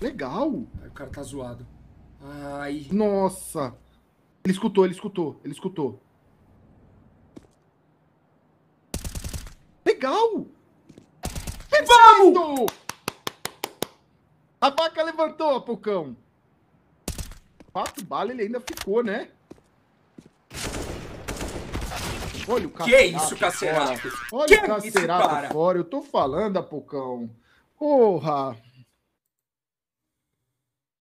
Legal. Aí o cara tá zoado. Ai. Nossa. Ele escutou, ele escutou, ele escutou. Legal! Tá Vamos! A vaca levantou, Apocão. Quatro balas ele ainda ficou, né? Olha o Que é isso, Cacerato? É Olha Que o Cacerato isso, fora. Eu tô falando, Apocão. Porra.